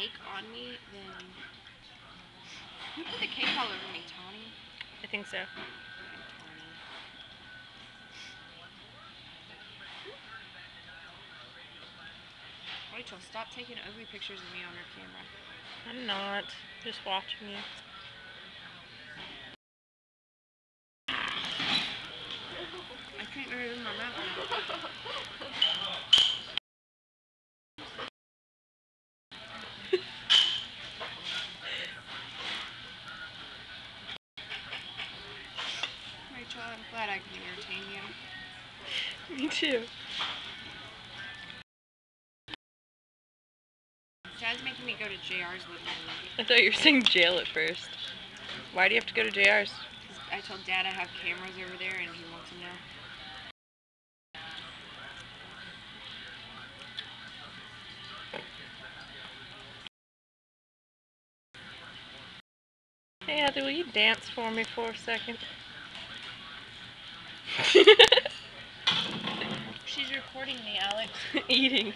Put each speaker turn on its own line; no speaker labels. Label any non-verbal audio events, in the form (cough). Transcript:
cake on me, then you put the cake all over me, Tawny.
I think so.
Rachel, stop taking ugly pictures of me on your camera.
I'm not. Just watching you.
I'm glad I can entertain you. (laughs)
Me too.
Dad's making me go to JR's.
I thought you were saying jail at first. Why do you have to go to JR's?
I told Dad I have cameras over there and he wants to know.
Hey, Heather, will you dance for me for a second?
She's recording me, Alex. (laughs)
Eating.